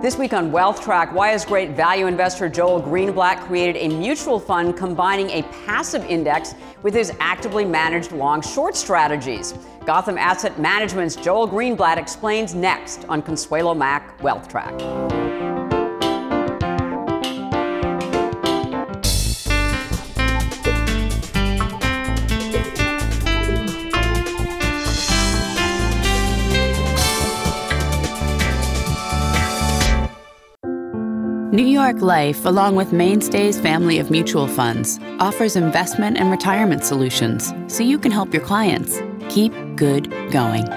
This week on Wealth Track, why is great value investor Joel Greenblatt created a mutual fund combining a passive index with his actively managed long short strategies? Gotham Asset Management's Joel Greenblatt explains next on Consuelo Mack Wealth Track. New York Life, along with Mainstay's family of mutual funds, offers investment and retirement solutions so you can help your clients keep good going.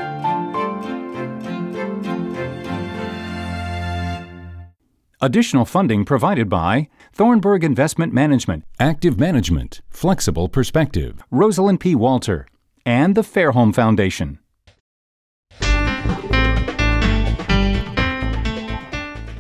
Additional funding provided by Thornburg Investment Management, Active Management, Flexible Perspective, Rosalind P. Walter, and the Fairholme Foundation.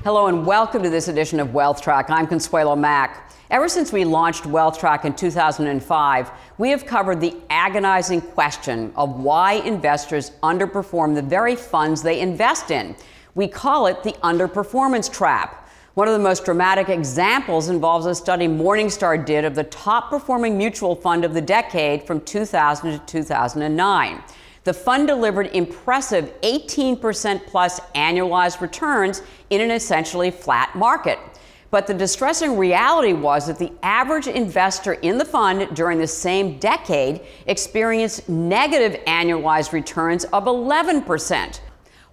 Hello and welcome to this edition of Wealth Track. I'm Consuelo Mack. Ever since we launched Wealth Track in 2005, we have covered the agonizing question of why investors underperform the very funds they invest in. We call it the underperformance trap. One of the most dramatic examples involves a study Morningstar did of the top performing mutual fund of the decade from 2000 to 2009. The fund delivered impressive 18% plus annualized returns in an essentially flat market. But the distressing reality was that the average investor in the fund during the same decade experienced negative annualized returns of 11%.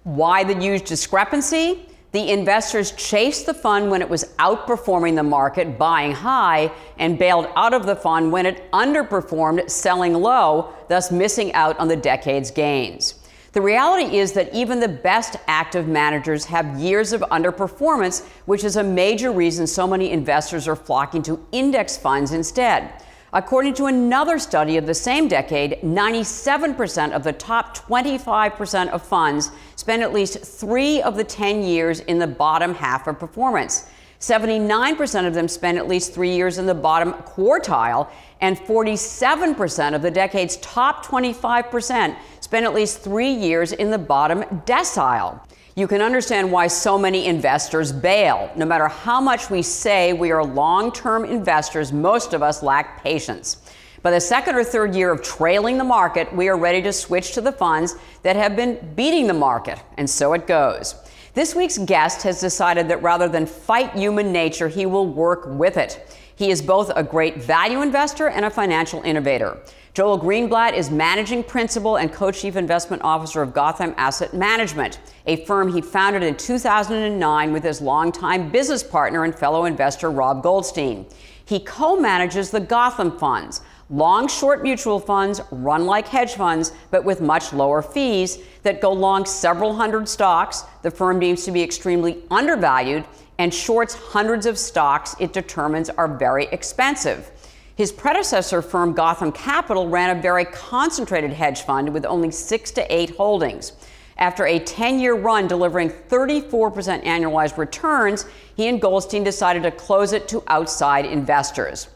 Why the huge discrepancy? The investors chased the fund when it was outperforming the market, buying high, and bailed out of the fund when it underperformed, selling low, thus missing out on the decade's gains. The reality is that even the best active managers have years of underperformance, which is a major reason so many investors are flocking to index funds instead. According to another study of the same decade, 97% of the top 25% of funds spend at least three of the 10 years in the bottom half of performance. 79% of them spend at least three years in the bottom quartile, and 47% of the decade's top 25% spend at least three years in the bottom decile. You can understand why so many investors bail. No matter how much we say we are long term investors, most of us lack patience. By the second or third year of trailing the market, we are ready to switch to the funds that have been beating the market, and so it goes. This week's guest has decided that rather than fight human nature, he will work with it. He is both a great value investor and a financial innovator. Joel Greenblatt is managing principal and co chief investment officer of Gotham Asset Management, a firm he founded in 2009 with his longtime business partner and fellow investor Rob Goldstein. He co manages the Gotham Funds, long short mutual funds run like hedge funds, but with much lower fees that go long several hundred stocks. The firm deems to be extremely undervalued and shorts hundreds of stocks it determines are very expensive. His predecessor firm, Gotham Capital, ran a very concentrated hedge fund with only six to eight holdings. After a 10 year run delivering 34% annualized returns, he and Goldstein decided to close it to outside investors.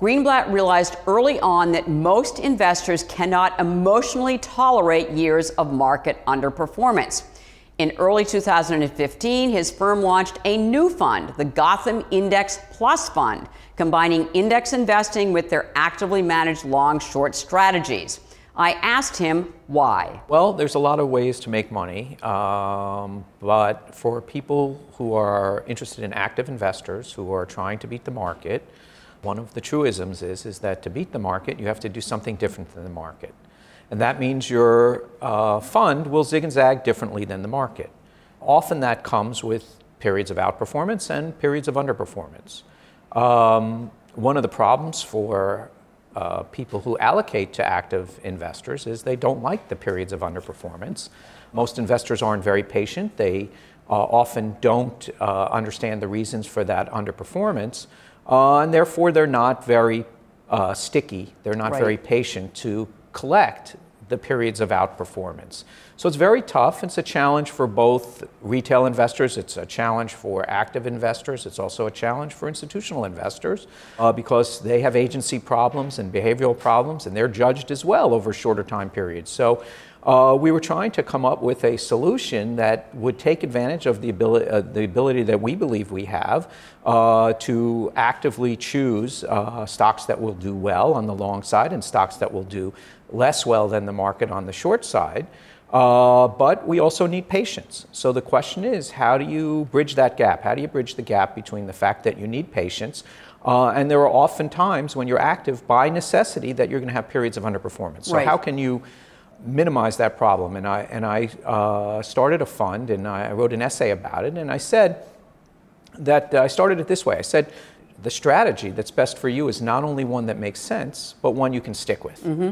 Greenblatt realized early on that most investors cannot emotionally tolerate years of market underperformance. In early 2015, his firm launched a new fund, the Gotham Index Plus Fund, combining index investing with their actively managed long short strategies. I asked him why. Well, there's a lot of ways to make money, um, but for people who are interested in active investors who are trying to beat the market, one of the truisms is, is that to beat the market, you have to do something different than the market. And that means your uh, fund will zig and zag differently than the market. Often that comes with periods of outperformance and periods of underperformance. Um, one of the problems for uh, people who allocate to active investors is they don't like the periods of underperformance. Most investors aren't very patient. They uh, often don't uh, understand the reasons for that underperformance. Uh, and therefore, they're not very uh, sticky. They're not right. very patient to collect the periods of outperformance. So it's very tough. It's a challenge for both retail investors. It's a challenge for active investors. It's also a challenge for institutional investors uh, because they have agency problems and behavioral problems, and they're judged as well over shorter time periods. So uh, we were trying to come up with a solution that would take advantage of the ability, uh, the ability that we believe we have uh, to actively choose uh, stocks that will do well on the long side and stocks that will do less well than the market on the short side. Uh, but we also need patience. So the question is, how do you bridge that gap? How do you bridge the gap between the fact that you need patience, uh, and there are often times when you're active by necessity that you're going to have periods of underperformance. So right. how can you minimize that problem? And I and I uh, started a fund, and I wrote an essay about it, and I said that uh, I started it this way. I said. The strategy that's best for you is not only one that makes sense, but one you can stick with. Mm-hmm.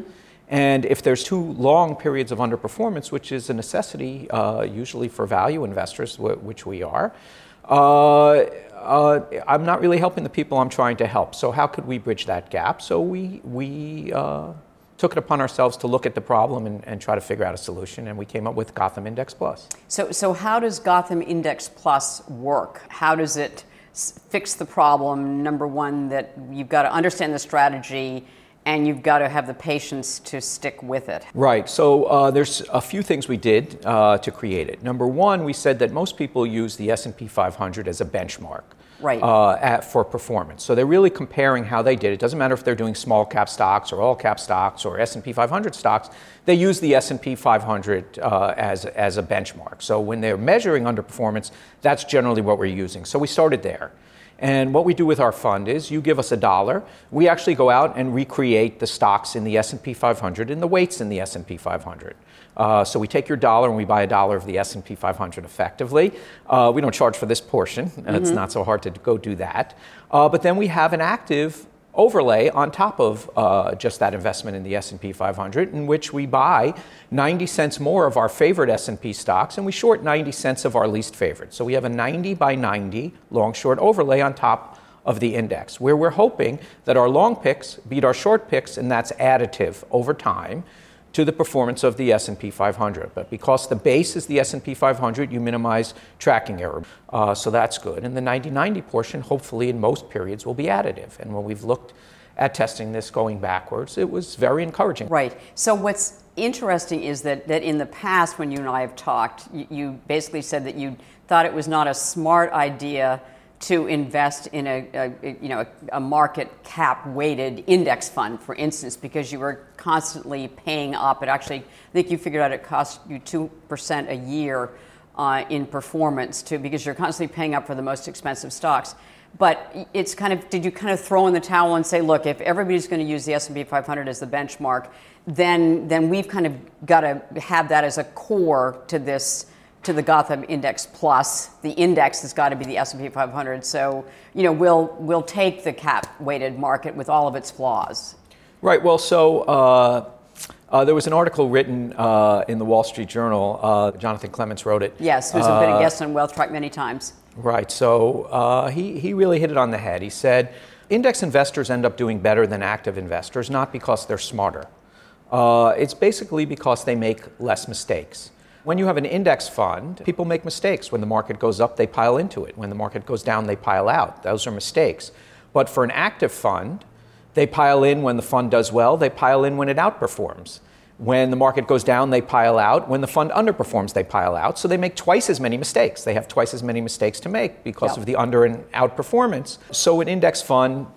And if there's too long periods of underperformance, which is a necessity uh, usually for value investors, which we are, uh, uh, I'm not really helping the people I'm trying to help. So how could we bridge that gap? So we, we uh, took it upon ourselves to look at the problem and, and, try to figure out a solution, and we came up with Gotham Index Plus. So, so how does Gotham Index Plus work? How does it fix the problem? Number one, that you've got to understand the strategy and you've got to have the patience to stick with it. Right. So uh, there's a few things we did uh, to create it. Number one, we said that most people use the S&P 500 as a benchmark. Right. Uh, at, for performance. So they're really comparing how they did. It doesn't matter if they're doing small cap stocks or all cap stocks or S&P 500 stocks. They use the S&P 500 uh, as, as a benchmark. So when they're measuring underperformance, that's generally what we're using. So we started there. And what we do with our fund is you give us a dollar, we actually go out and recreate the stocks in the S&P 500 and the weights in the S&P 500. Uh, so we take your dollar and we buy a dollar of the S&P 500 effectively. Uh, we don't charge for this portion. Mm-hmm. It's not so hard to go do that. Uh, but then we have an active overlay on top of uh, just that investment in the S&P 500 in which we buy 90 cents more of our favorite S&P stocks and we short 90 cents of our least favorite. So we have a 90 by 90 long short overlay on top of the index where we're hoping that our long picks beat our short picks and that's additive over time to the performance of the S&P 500. But because the base is the S&P 500, you minimize tracking error. Uh, so that's good. And the 90-90 portion, hopefully in most periods, will be additive. And when we've looked at testing this going backwards, it was very encouraging. Right. So what's interesting is that, that in the past, when you and I have talked, you, you basically said that you thought it was not a smart idea to invest in a, a, you know a, market cap weighted index fund, for instance, because you were constantly paying up. It actually, I think you figured out it cost you two percent a year uh, in performance too, because you're constantly paying up for the most expensive stocks. But it's kind of did you kind of throw in the towel and say, look, if everybody's going to use the S&P 500 as the benchmark, then then we've kind of got to have that as a core to this to the Gotham Index Plus. The index has got to be the S&P 500. So, you know, we'll we'll take the cap weighted market with all of its flaws. Right. Well, so uh, uh, there was an article written uh, in the Wall Street Journal. Uh, Jonathan Clements wrote it. Yes, who's been a uh, guest on Wealth Track many times. Right. So uh, he he really hit it on the head. He said index investors end up doing better than active investors, not because they're smarter. it's basically because they make less mistakes. When you have an index fund, people make mistakes. When the market goes up, they pile into it. When the market goes down, they pile out. Those are mistakes. But for an active fund, they pile in when the fund does well, they pile in when it outperforms. When the market goes down, they pile out. When the fund underperforms, they pile out. So they make twice as many mistakes. They have twice as many mistakes to make because yep. of the under and outperformance. So an index fund,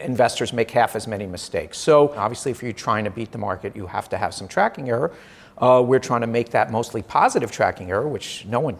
investors make half as many mistakes. So obviously, if you're trying to beat the market, you have to have some tracking error. Uh, we're trying to make that mostly positive tracking error, which no one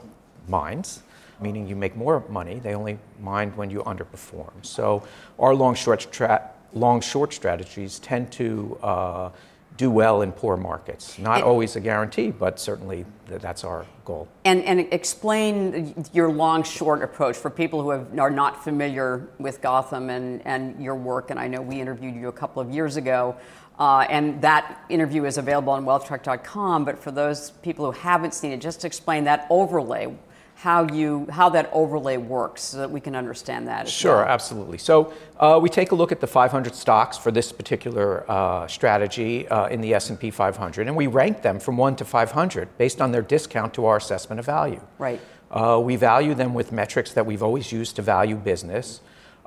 minds, meaning you make more money. They only mind when you underperform. So our long short, tra- long short strategies tend to uh, do well in poor markets. Not and, always a guarantee, but certainly that's our goal. And, and explain your long short approach for people who have, are not familiar with Gotham and, and your work. And I know we interviewed you a couple of years ago. Uh, and that interview is available on wealthtrack.com. But for those people who haven't seen it, just explain that overlay, how you how that overlay works, so that we can understand that. sure, well. absolutely. So uh, we take a look at the 500 stocks for this particular uh, strategy uh, in the S&P 500, and we rank them from one to 500 based on their discount to our assessment of value. Right. Uh, we value them with metrics that we've always used to value business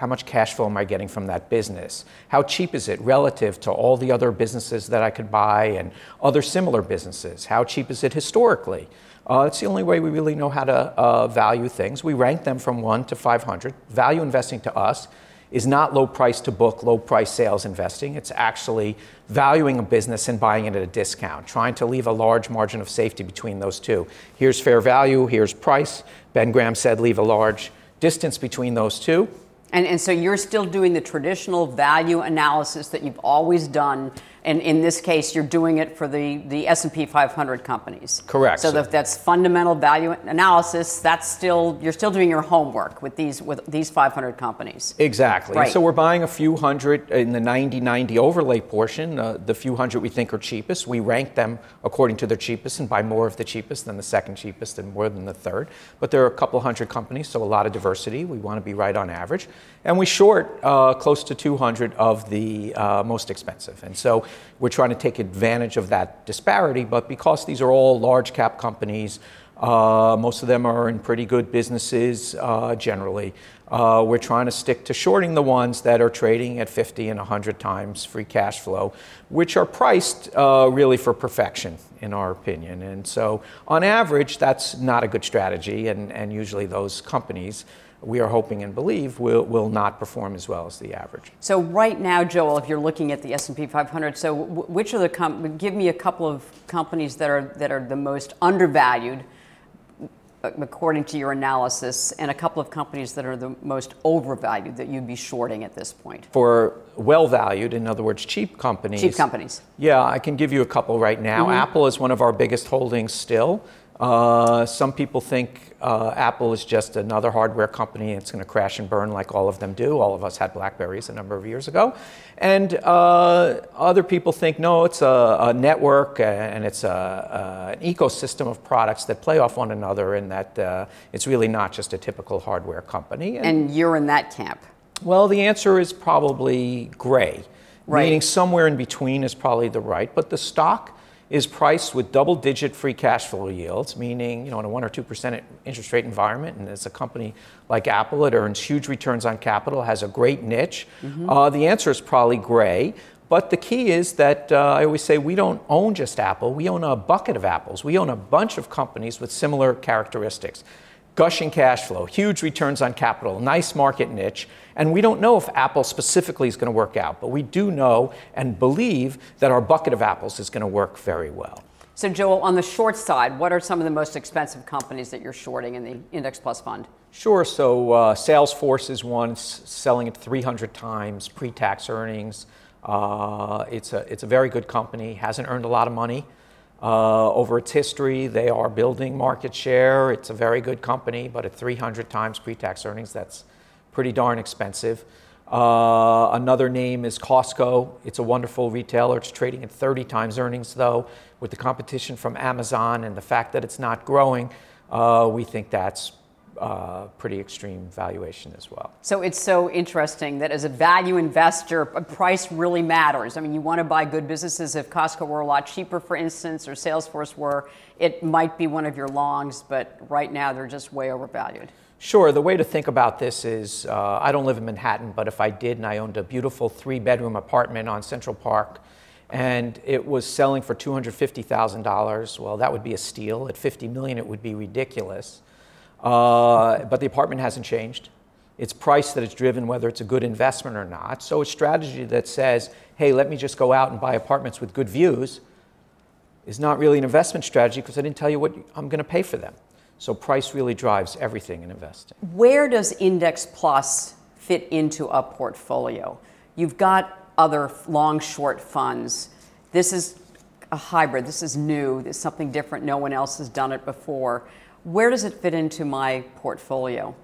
How much cash flow am I getting from that business? How cheap is it relative to all the other businesses that I could buy and other similar businesses? How cheap is it historically? Uh, it's the only way we really know how to uh, value things. We rank them from 1 to 500. Value investing to us is not low price to book, low price sales investing. It's actually valuing a business and buying it at a discount, trying to leave a large margin of safety between those two. Here's fair value, here's price. Ben Graham said leave a large distance between those two. And, and so you're still doing the traditional value analysis that you've always done and in this case, you're doing it for the, the S&P 500 companies. Correct. So that, that's fundamental value analysis. That's still you're still doing your homework with these with these 500 companies. Exactly. Right. So we're buying a few hundred in the 90-90 overlay portion. Uh, the few hundred we think are cheapest. We rank them according to their cheapest and buy more of the cheapest than the second cheapest and more than the third. But there are a couple hundred companies, so a lot of diversity. We want to be right on average, and we short uh, close to 200 of the uh, most expensive. And so we're trying to take advantage of that disparity, but because these are all large cap companies, uh, most of them are in pretty good businesses uh, generally. Uh, we're trying to stick to shorting the ones that are trading at 50 and 100 times free cash flow, which are priced uh, really for perfection, in our opinion. And so, on average, that's not a good strategy, and, and usually those companies we are hoping and believe will, will not perform as well as the average. So right now, Joel, if you're looking at the S&P 500, so which are the com- give me a couple of companies that are that are the most undervalued according to your analysis, and a couple of companies that are the most overvalued that you'd be shorting at this point? For well valued, in other words, cheap companies. Cheap companies. Yeah, I can give you a couple right now. Mm-hmm. Apple is one of our biggest holdings still. Uh, some people think uh, Apple is just another hardware company. It's going to crash and burn like all of them do. All of us had Blackberries a number of years ago. And uh, other people think, no, it's a, a network and it's a, an ecosystem of products that play off one another and that uh, it's really not just a typical hardware company. And, and you're in that camp? Well, the answer is probably gray. Right. Meaning somewhere in between is probably the right. But the stock is priced with double digit free cash flow yields, meaning, you know, in a 1 or 2% interest rate environment, and as a company like Apple, it earns huge returns on capital, has a great niche. Mm-hmm. Uh, the answer is probably gray. But the key is that uh, I always say we don't own just Apple, we own a bucket of apples. We own a bunch of companies with similar characteristics gushing cash flow, huge returns on capital, nice market niche. And we don't know if Apple specifically is going to work out, but we do know and believe that our bucket of apples is going to work very well. So, Joel, on the short side, what are some of the most expensive companies that you're shorting in the Index Plus fund? Sure. So, uh, Salesforce is one, selling at 300 times pre tax earnings. Uh, it's, a, it's a very good company, hasn't earned a lot of money. Uh, over its history, they are building market share. It's a very good company, but at 300 times pre-tax earnings, that's pretty darn expensive. Uh, another name is Costco. It's a wonderful retailer. It's trading at 30 times earnings, though. With the competition from Amazon and the fact that it's not growing, uh, we think that's uh, pretty extreme valuation as well. So it's so interesting that as a value investor, price really matters. I mean, you want to buy good businesses. If Costco were a lot cheaper, for instance, or Salesforce were, it might be one of your longs, but right now they're just way overvalued. Sure. The way to think about this is uh, I don't live in Manhattan, but if I did and I owned a beautiful three bedroom apartment on Central Park, and it was selling for $250,000, well, that would be a steal. At 50 million, it would be ridiculous. Uh, but the apartment hasn't changed. It's price that is driven whether it's a good investment or not. So a strategy that says, hey, let me just go out and buy apartments with good views is not really an investment strategy because I didn't tell you what I'm going to pay for them. So price really drives everything in investing. Where does Index Plus fit into a portfolio? You've got other long short funds. This is a hybrid. This is new. This is something different. No one else has done it before. Where does it fit into my portfolio?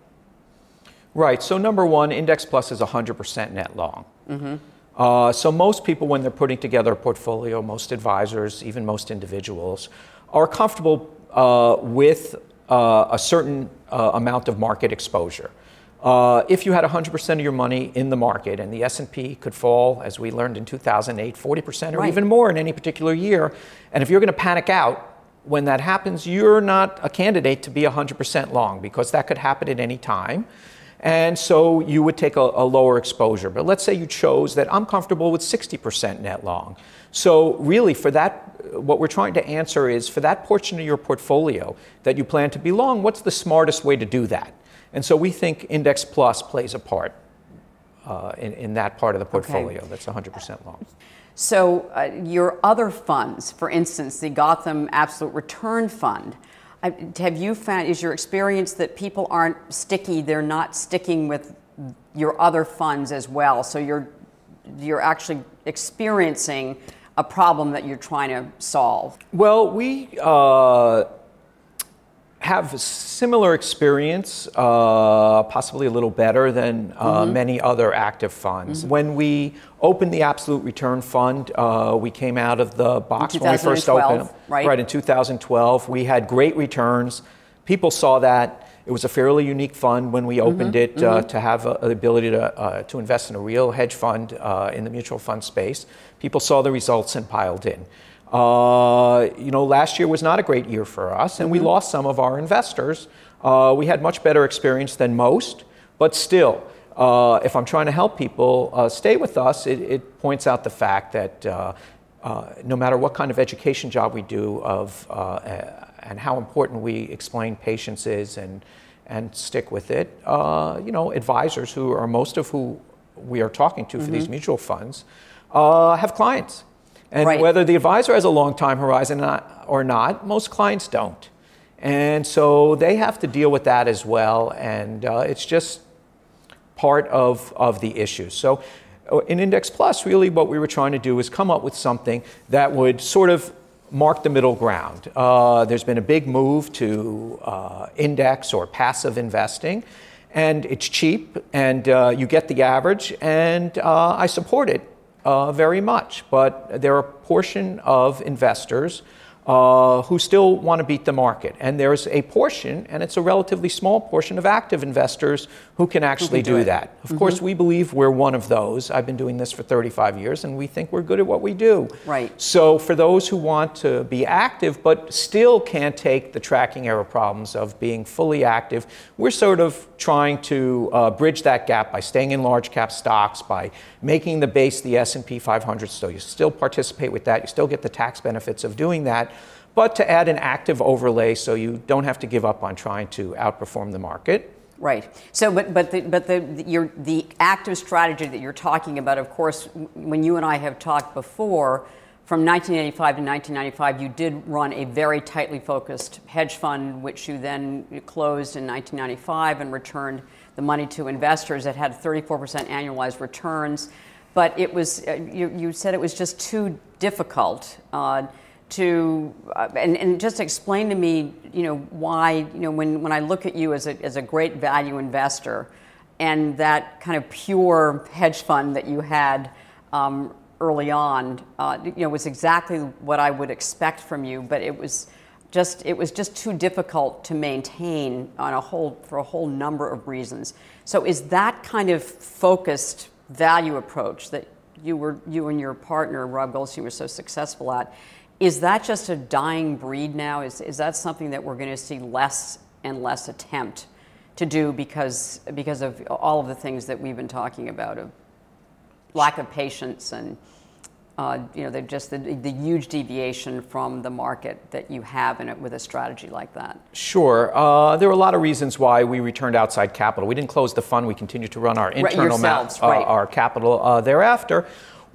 Right. So number one, Index Plus is 100% net long. Mm-hmm. Uh, so most people, when they're putting together a portfolio, most advisors, even most individuals, are comfortable uh, with uh, a certain uh, amount of market exposure. Uh, if you had 100% of your money in the market and the S&P could fall, as we learned in 2008, 40% or right. even more in any particular year, and if you're going to panic out, when that happens, you're not a candidate to be 100% long because that could happen at any time. And so you would take a, a, lower exposure. But let's say you chose that I'm comfortable with 60% net long. So, really, for that, what we're trying to answer is for that portion of your portfolio that you plan to be long, what's the smartest way to do that? And so we think Index Plus plays a part uh, in, in, that part of the portfolio okay. that's 100% long. So, uh, your other funds, for instance, the Gotham Absolute Return Fund, have you found, is your experience that people aren't sticky, they're not sticking with your other funds as well? So, you're, you're actually experiencing a problem that you're trying to solve? Well, we uh, have a similar experience, uh, possibly a little better than uh, mm-hmm. many other active funds. Mm-hmm. When we opened the Absolute Return Fund, uh, we came out of the box when we first opened. Right? right, in 2012. We had great returns. People saw that. It was a fairly unique fund when we opened mm-hmm. it uh, mm-hmm. to have the ability to, uh, to invest in a real hedge fund uh, in the mutual fund space. People saw the results and piled in. Uh, you know, last year was not a great year for us, and mm-hmm. we lost some of our investors. Uh, we had much better experience than most, but still, uh, if I'm trying to help people uh, stay with us, it, it, points out the fact that uh, uh, no matter what kind of education job we do of and how important we explain patience is and and stick with it, you know, advisors who are most of who we are talking to mm-hmm. for these mm-hmm. mutual funds have clients and right. whether the advisor has a long time horizon or not, most clients don't. And so they have to deal with that as well. And uh, it's just part of, of the issue. So uh, in Index Plus, really what we were trying to do is come up with something that would sort of mark the middle ground. Uh, there's been a big move to uh, index or passive investing, and it's cheap, and uh, you get the average, and uh, I support it uh, very much, but there are a portion of investors uh, who still want to beat the market. And there's a portion, and it's a relatively small portion of active investors who can actually do, do that. Of mm-hmm. course, we believe we're one of those. I've been doing this for 35 years, and we think we're good at what we do. Right. So for those who want to be active but still can't take the tracking error problems of being fully active, we're sort of trying to uh, bridge that gap by staying in large cap stocks, by making the base the S&P 500 so you still participate with that, you still get the tax benefits of doing that but to add an active overlay so you don't have to give up on trying to outperform the market. Right. So, but but the but the your the active strategy that you're talking about, of course, when you and I have talked before, from 1985 to 1995, you did run a very tightly focused hedge fund, which you then closed in 1995 and returned the money to investors. It had 34% annualized returns, but it was uh, you, you said it was just too difficult. Uh, to uh, and, and just explain to me you know why you know when, when I look at you as a, as a great value investor and that kind of pure hedge fund that you had um, early on uh, you know was exactly what I would expect from you but it was just it was just too difficult to maintain on a whole for a whole number of reasons. So is that kind of focused value approach that you were you and your partner Rob Goldstein were so successful at is that just a dying breed now? Is, is that something that we're going to see less and less attempt to do because, because of all of the things that we've been talking about of lack of patience and uh, you know, just the, the huge deviation from the market that you have in it with a strategy like that? Sure. Uh, there were a lot of reasons why we returned outside capital. We didn't close the fund. We continued to run our internal right, ma- uh, right. our capital uh, thereafter.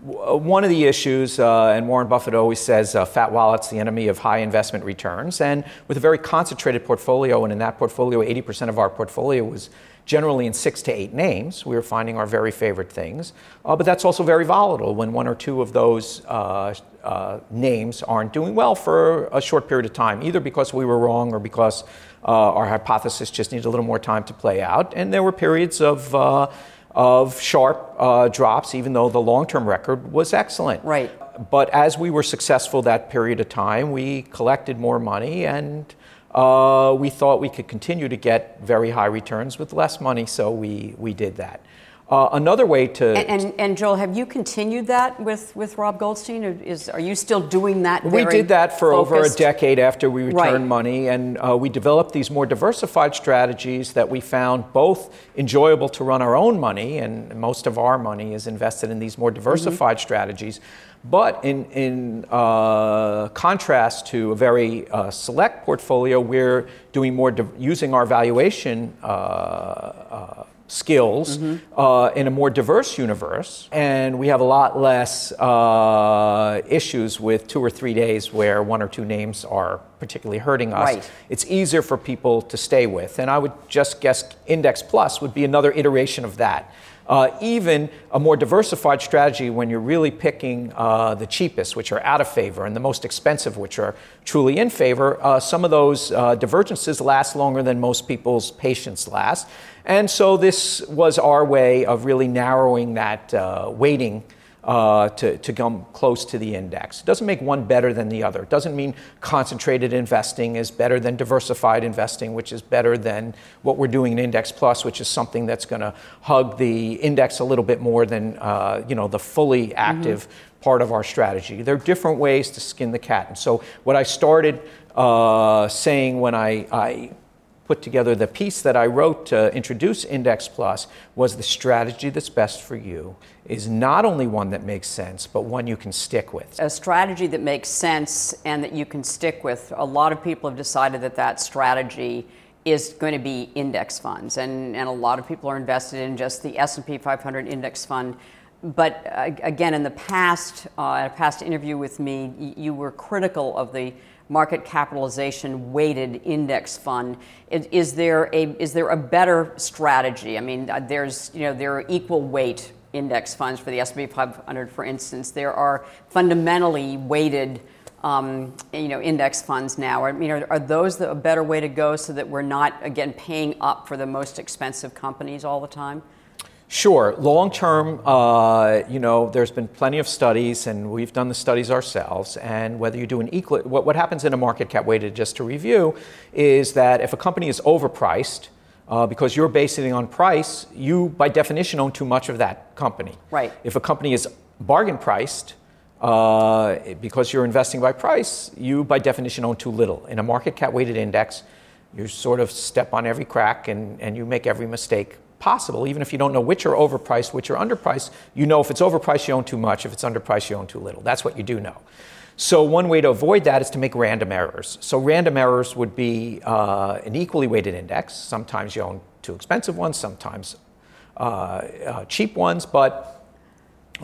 Uh, one of the issues, uh, and Warren Buffett always says, uh, fat wallet's the enemy of high investment returns. And with a very concentrated portfolio, and in that portfolio, 80% of our portfolio was generally in six to eight names, we were finding our very favorite things. Uh, but that's also very volatile when one or two of those uh, uh, names aren't doing well for a short period of time, either because we were wrong or because our hypothesis just needed a little more time to play out. And there were periods of of sharp uh, drops, even though the long term record was excellent. Right. But as we were successful that period of time, we collected more money and uh, we thought we could continue to get very high returns with less money, so we, we did that. Uh, another way to and, and, and Joel, have you continued that with, with Rob Goldstein? Or is are you still doing that? We did that for focused? over a decade after we returned Right. money, and uh, we developed these more diversified strategies that we found both enjoyable to run our own money, and most of our money is invested in these more diversified strategies. But in, in uh, contrast to a very uh, select portfolio, we're doing more di- using our valuation skills uh, in a more diverse universe, and we have a lot less uh, issues with two or three days where one or two names are particularly hurting us. Right. It's easier for people to stay with, and I would just guess Index Plus would be another iteration of that. Uh, even a more diversified strategy when you're really picking uh, the cheapest, which are out of favor, and the most expensive, which are truly in favor, uh, some of those uh, divergences last longer than most people's patience last. And so this was our way of really narrowing that uh, weighting uh, to, to come close to the index. It doesn't make one better than the other. It doesn't mean concentrated investing is better than diversified investing, which is better than what we're doing in Index Plus, which is something that's going to hug the index a little bit more than uh, you know the fully active part of our strategy. There are different ways to skin the cat. And so what I started uh, saying when I, I put together the piece that I wrote to introduce Index Plus was the strategy that's best for you is not only one that makes sense, but one you can stick with. a strategy that makes sense and that you can stick with. A lot of people have decided that that strategy is going to be index funds, and, and a lot of people are invested in just the S&P 500 index fund. But uh, again, in the past, uh, in a past interview with me, you were critical of the market capitalization weighted index fund. Is, there a is there a better strategy? I mean, uh, there's you know there are equal weight index funds for the S&P 500, for instance. There are fundamentally weighted, um, you know, index funds now. I mean, are, are those the, a better way to go so that we're not again paying up for the most expensive companies all the time? Sure. Long term, uh, you know, there's been plenty of studies, and we've done the studies ourselves. And whether you do an equal, what, what happens in a market cap weighted, just to review, is that if a company is overpriced, uh, because you're basing it on price, you by definition own too much of that company. Right. If a company is bargain priced, uh, because you're investing by price, you by definition own too little. In a market cap weighted index, you sort of step on every crack and, and you make every mistake possible. Even if you don't know which are overpriced, which are underpriced, you know if it's overpriced, you own too much. If it's underpriced, you own too little. That's what you do know. So one way to avoid that is to make random errors. So random errors would be uh, an equally weighted index. Sometimes you own too expensive ones, sometimes uh, uh, cheap ones, but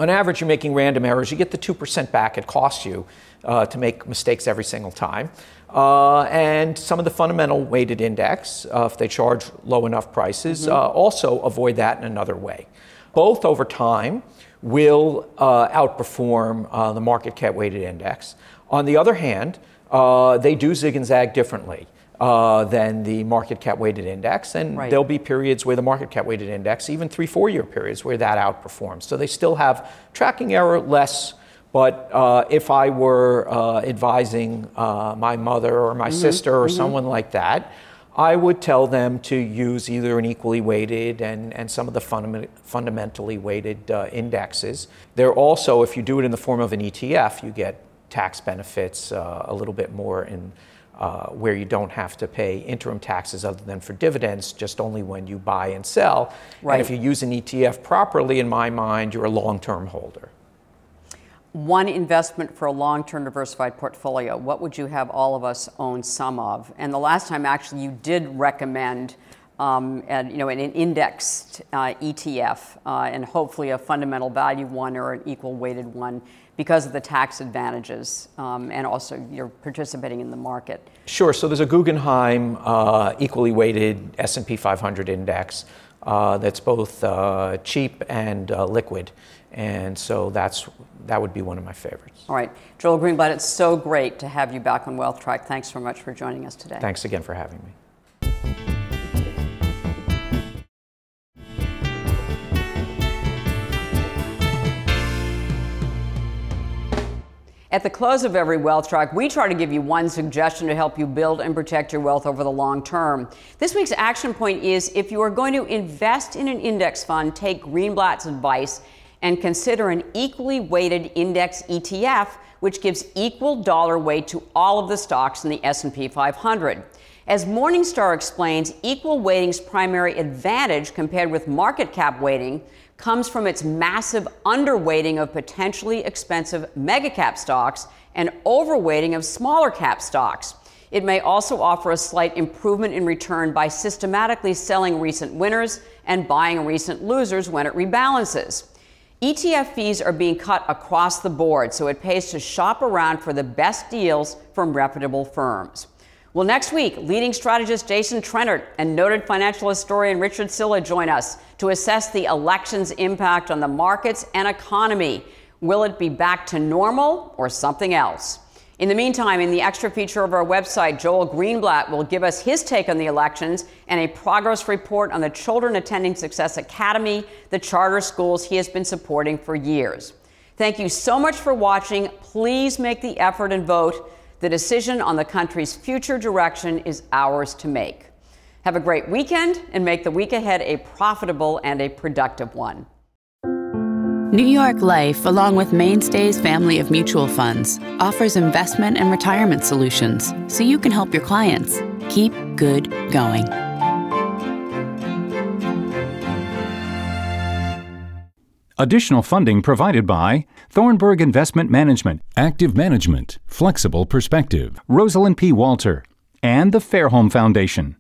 on average, you're making random errors. You get the 2% back it costs you uh, to make mistakes every single time. Uh, and some of the fundamental weighted index, uh, if they charge low enough prices, uh, also avoid that in another way. Both over time will uh, outperform uh, the market cap weighted index. On the other hand, uh, they do zig and zag differently. Uh, than the market cap weighted index, and Right. there'll be periods where the market cap weighted index, even three, four year periods, where that outperforms. So they still have tracking error less. But uh, if I were uh, advising uh, my mother or my sister or someone like that, I would tell them to use either an equally weighted and, and some of the fundament, fundamentally weighted uh, indexes. They're also, if you do it in the form of an ETF, you get tax benefits uh, a little bit more in uh, where you don't have to pay interim taxes other than for dividends, just only when you buy and sell. Right. And if you use an ETF properly, in my mind, you're a long-term holder. One investment for a long-term diversified portfolio. What would you have all of us own some of? And the last time, actually, you did recommend, um, and, you know, an indexed uh, ETF, uh, and hopefully a fundamental value one or an equal weighted one, because of the tax advantages, um, and also you're participating in the market. Sure. So there's a Guggenheim uh, equally weighted S&P 500 index uh, that's both uh, cheap and uh, liquid, and so that's that would be one of my favorites. All right, Joel Greenblatt, it's so great to have you back on Wealth Track. Thanks so much for joining us today. Thanks again for having me. At the close of every wealth track, we try to give you one suggestion to help you build and protect your wealth over the long term. This week's action point is if you are going to invest in an index fund, take Greenblatt's advice and consider an equally weighted index ETF which gives equal dollar weight to all of the stocks in the S&P 500. As Morningstar explains, equal weighting's primary advantage compared with market cap weighting comes from its massive underweighting of potentially expensive megacap stocks and overweighting of smaller cap stocks. It may also offer a slight improvement in return by systematically selling recent winners and buying recent losers when it rebalances. ETF fees are being cut across the board, so it pays to shop around for the best deals from reputable firms. Well, next week, leading strategist Jason Trennert and noted financial historian Richard Sylla join us to assess the election's impact on the markets and economy. Will it be back to normal or something else? In the meantime, in the extra feature of our website, Joel Greenblatt will give us his take on the elections and a progress report on the children attending Success Academy, the charter schools he has been supporting for years. Thank you so much for watching. Please make the effort and vote. The decision on the country's future direction is ours to make. Have a great weekend and make the week ahead a profitable and a productive one. New York Life, along with Mainstay's family of mutual funds, offers investment and retirement solutions so you can help your clients keep good going. Additional funding provided by Thornburg Investment Management, Active Management, Flexible Perspective, Rosalind P. Walter, and the Fairholme Foundation.